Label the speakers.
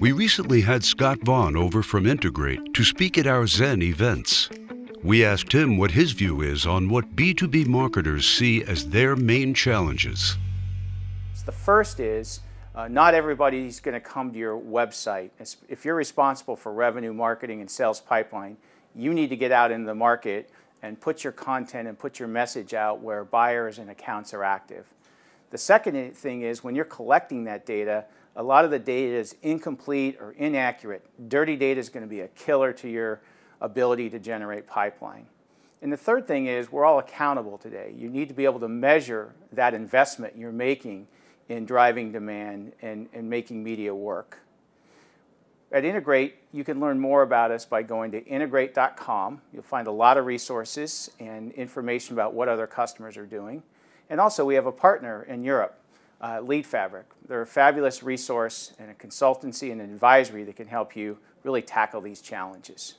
Speaker 1: We recently had Scott Vaughan over from Integrate to speak at our Zen events. We asked him what his view is on what B2B marketers see as their main challenges.
Speaker 2: The first is uh, not everybody's going to come to your website. If you're responsible for revenue, marketing, and sales pipeline, you need to get out in the market and put your content and put your message out where buyers and accounts are active. The second thing is when you're collecting that data, a lot of the data is incomplete or inaccurate. Dirty data is going to be a killer to your ability to generate pipeline. And the third thing is we're all accountable today. You need to be able to measure that investment you're making in driving demand and, and making media work. At Integrate, you can learn more about us by going to integrate.com. You'll find a lot of resources and information about what other customers are doing. And also, we have a partner in Europe, uh, LeadFabric. They're a fabulous resource and a consultancy and an advisory that can help you really tackle these challenges.